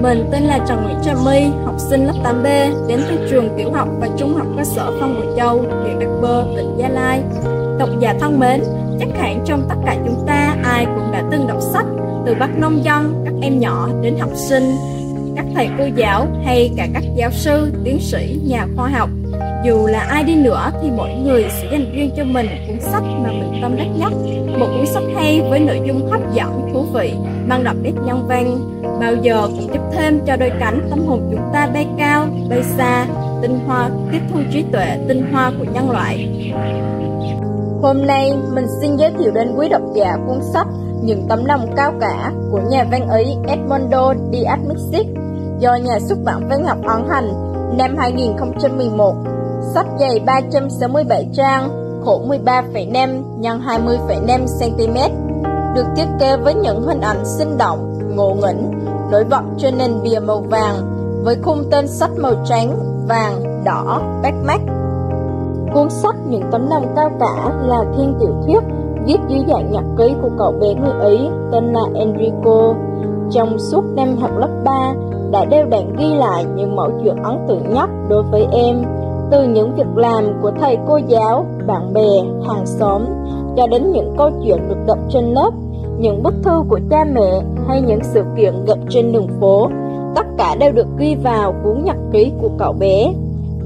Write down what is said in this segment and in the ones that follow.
Mình tên là Trần Nguyễn Trà My, học sinh lớp 8B, đến từ trường tiểu học và trung học cơ sở Phong Bội Châu, huyện Đắc Bơ, tỉnh Gia Lai. Độc giả thân mến, chắc hẳn trong tất cả chúng ta ai cũng đã từng đọc sách, từ bác nông dân, các em nhỏ đến học sinh, các thầy cô giáo hay cả các giáo sư, tiến sĩ, nhà khoa học. Dù là ai đi nữa thì mỗi người sẽ dành riêng cho mình cuốn sách mà mình tâm đắc nhất. Một cuốn sách hay với nội dung hấp dẫn, thú vị, mang đậm nét nhân văn, bao giờ cũng giúp thêm cho đôi cánh tâm hồn chúng ta bay cao, bay xa, tinh hoa, tiếp thu trí tuệ, tinh hoa của nhân loại. Hôm nay mình xin giới thiệu đến quý độc giả cuốn sách Những tấm lòng cao cả của nhà văn Ý Edmondo Diaz Mixic do nhà xuất bản văn học ấn hành năm 2011. Sách dày 367 trang, khổ 13,5 x 20,5 cm, được thiết kế với những hình ảnh sinh động, ngộ nghĩnh, nổi bật trên nền bìa màu vàng với khung tên sách màu trắng, vàng, đỏ, bách mắt. Cuốn sách Những tấm lòng cao cả là thiên tiểu thuyết viết dưới dạng nhật ký của cậu bé người Ý tên là Enrico. Trong suốt năm học lớp 3, đã đều đặn ghi lại những mẫu chuyện ấn tượng nhất đối với em, từ những việc làm của thầy cô giáo, bạn bè, hàng xóm, cho đến những câu chuyện được đọc trên lớp, những bức thư của cha mẹ hay những sự kiện gặp trên đường phố, tất cả đều được ghi vào cuốn nhật ký của cậu bé.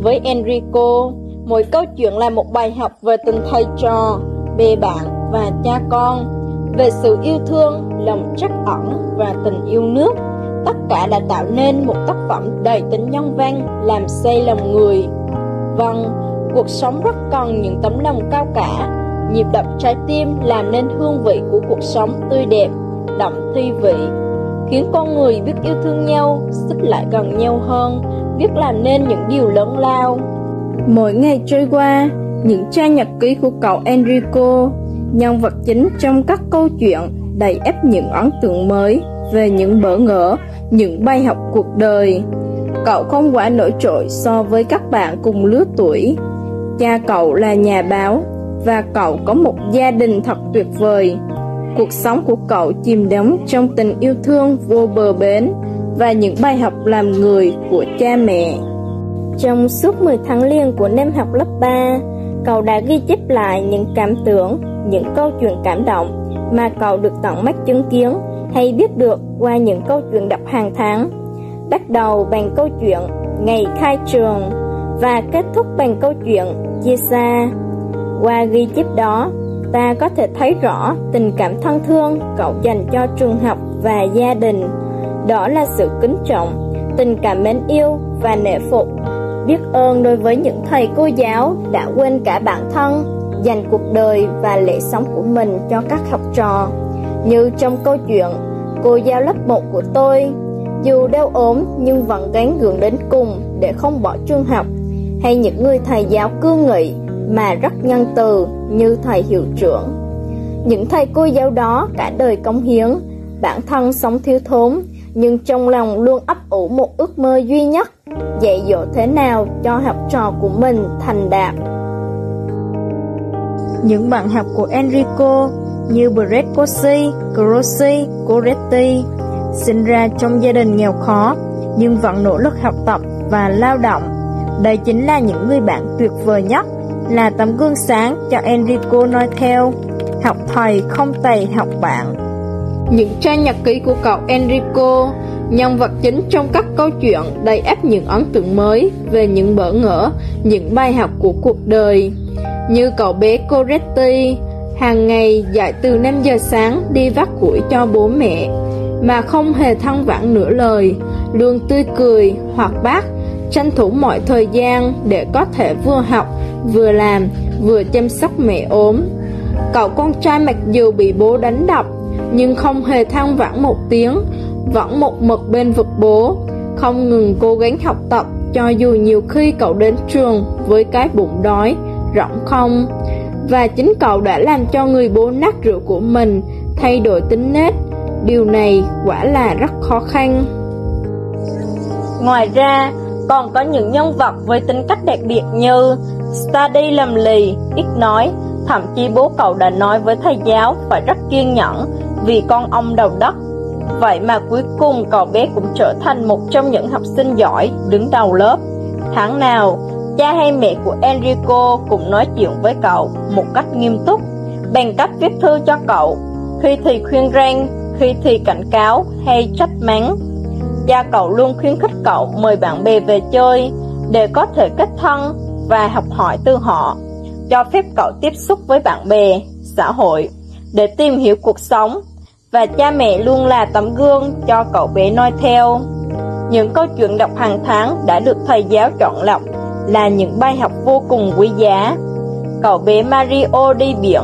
Với Enrico, mỗi câu chuyện là một bài học về tình thầy trò, bè bạn và cha con, về sự yêu thương, lòng trắc ẩn và tình yêu nước tất cả đã tạo nên một tác phẩm đầy tính nhân văn, làm xây lòng người. Vâng, cuộc sống rất cần những tấm lòng cao cả, nhịp đập trái tim làm nên hương vị của cuộc sống tươi đẹp, đậm thi vị, khiến con người biết yêu thương nhau, xích lại gần nhau hơn, biết làm nên những điều lớn lao. Mỗi ngày trôi qua, những trang nhật ký của cậu Enrico, nhân vật chính trong các câu chuyện đầy ép những ấn tượng mới về những bỡ ngỡ, những bài học cuộc đời. Cậu không quá nổi trội so với các bạn cùng lứa tuổi. Cha cậu là nhà báo và cậu có một gia đình thật tuyệt vời. Cuộc sống của cậu chìm đắm trong tình yêu thương vô bờ bến và những bài học làm người của cha mẹ. Trong suốt 10 tháng liền của năm học lớp 3, cậu đã ghi chép lại những cảm tưởng, những câu chuyện cảm động mà cậu được tận mắt chứng kiến hay biết được qua những câu chuyện đọc hàng tháng. Bắt đầu bằng câu chuyện ngày khai trường và kết thúc bằng câu chuyện chia xa. Qua ghi chép đó, ta có thể thấy rõ tình cảm thân thương cậu dành cho trường học và gia đình. Đó là sự kính trọng, tình cảm mến yêu và nể phục, biết ơn đối với những thầy cô giáo đã quên cả bản thân, dành cuộc đời và lễ sống của mình cho các học trò. Như trong câu chuyện, cô giáo lớp 1 của tôi, dù đau ốm nhưng vẫn gắng gượng đến cùng để không bỏ trường học, hay những người thầy giáo cương nghị mà rất nhân từ như thầy hiệu trưởng. Những thầy cô giáo đó cả đời công hiến, bản thân sống thiếu thốn, nhưng trong lòng luôn ấp ủ một ước mơ duy nhất, dạy dỗ thế nào cho học trò của mình thành đạt. Những bạn học của Enrico như Brett Cosi, Grossi, Coretti, sinh ra trong gia đình nghèo khó nhưng vẫn nỗ lực học tập và lao động. Đây chính là những người bạn tuyệt vời nhất, là tấm gương sáng cho Enrico nói theo. Học thầy không tày học bạn. Những trang nhật ký của cậu Enrico, nhân vật chính trong các câu chuyện đầy áp những ấn tượng mới về những bỡ ngỡ, những bài học của cuộc đời. Như cậu bé Coretti, hàng ngày dạy từ 5 giờ sáng đi vắt củi cho bố mẹ, mà không hề thăng vãn nửa lời, luôn tươi cười, hoặc bác, tranh thủ mọi thời gian để có thể vừa học, vừa làm, vừa chăm sóc mẹ ốm. Cậu con trai mặc dù bị bố đánh đập, nhưng không hề than vãn một tiếng, vẫn một mực bên vực bố, không ngừng cố gắng học tập cho dù nhiều khi cậu đến trường với cái bụng đói, rỗng không và chính cậu đã làm cho người bố nát rượu của mình thay đổi tính nết. Điều này quả là rất khó khăn. Ngoài ra, còn có những nhân vật với tính cách đặc biệt như Study lầm lì, ít nói, thậm chí bố cậu đã nói với thầy giáo phải rất kiên nhẫn vì con ông đầu đất. Vậy mà cuối cùng cậu bé cũng trở thành một trong những học sinh giỏi đứng đầu lớp. Tháng nào, cha hay mẹ của Enrico cũng nói chuyện với cậu một cách nghiêm túc, bằng cách viết thư cho cậu, khi thì khuyên rằng khi thì cảnh cáo hay trách mắng. Cha cậu luôn khuyến khích cậu mời bạn bè về chơi để có thể kết thân và học hỏi từ họ, cho phép cậu tiếp xúc với bạn bè, xã hội để tìm hiểu cuộc sống và cha mẹ luôn là tấm gương cho cậu bé noi theo. Những câu chuyện đọc hàng tháng đã được thầy giáo chọn lọc là những bài học vô cùng quý giá. Cậu bé Mario đi biển,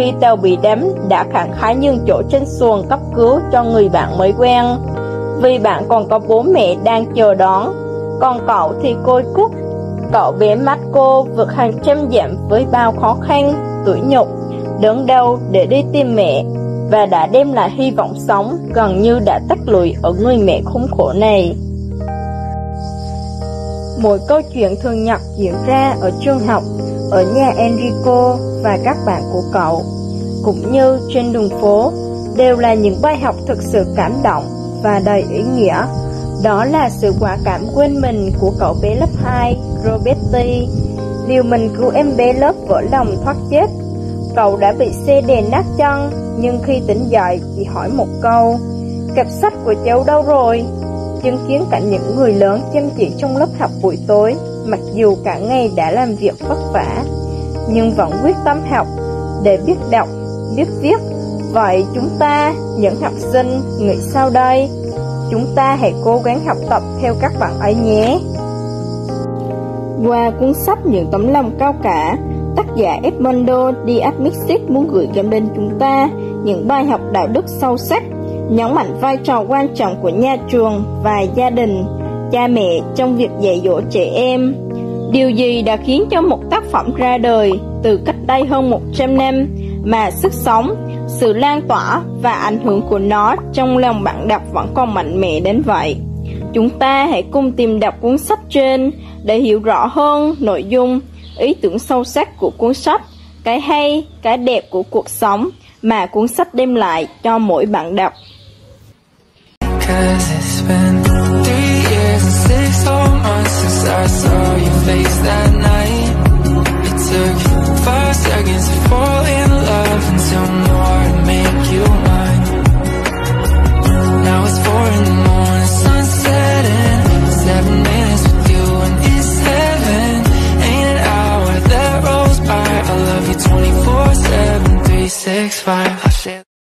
khi tàu bị đắm đã khẳng khái nhường chỗ trên xuồng cấp cứu cho người bạn mới quen. Vì bạn còn có bố mẹ đang chờ đón, còn cậu thì côi cút. Cậu bé Marco vượt hàng trăm dặm với bao khó khăn, tủi nhục, đớn đau để đi tìm mẹ và đã đem lại hy vọng sống gần như đã tắt lụi ở người mẹ khốn khổ này. Mỗi câu chuyện thường nhật diễn ra ở trường học, ở nhà Enrico và các bạn của cậu, cũng như trên đường phố, đều là những bài học thực sự cảm động và đầy ý nghĩa. Đó là sự quả cảm quên mình của cậu bé lớp 2, Roberti, liều mình cứu em bé lớp vỡ lòng thoát chết. Cậu đã bị xe đè nát chân, nhưng khi tỉnh dậy chỉ hỏi một câu, cặp sách của cháu đâu rồi? chứng kiến cảnh những người lớn chăm chỉ trong lớp học buổi tối, mặc dù cả ngày đã làm việc vất vả, nhưng vẫn quyết tâm học để biết đọc, biết viết. Vậy chúng ta, những học sinh, nghĩ sao đây? Chúng ta hãy cố gắng học tập theo các bạn ấy nhé. Qua cuốn sách Những tấm lòng cao cả, tác giả Edmondo Diaz muốn gửi gắm đến chúng ta những bài học đạo đức sâu sắc nhấn mạnh vai trò quan trọng của nhà trường và gia đình, cha mẹ trong việc dạy dỗ trẻ em. Điều gì đã khiến cho một tác phẩm ra đời từ cách đây hơn 100 năm mà sức sống, sự lan tỏa và ảnh hưởng của nó trong lòng bạn đọc vẫn còn mạnh mẽ đến vậy? Chúng ta hãy cùng tìm đọc cuốn sách trên để hiểu rõ hơn nội dung, ý tưởng sâu sắc của cuốn sách, cái hay, cái đẹp của cuộc sống mà cuốn sách đem lại cho mỗi bạn đọc. Cause it's been months since I saw your face that night. It took five seconds fall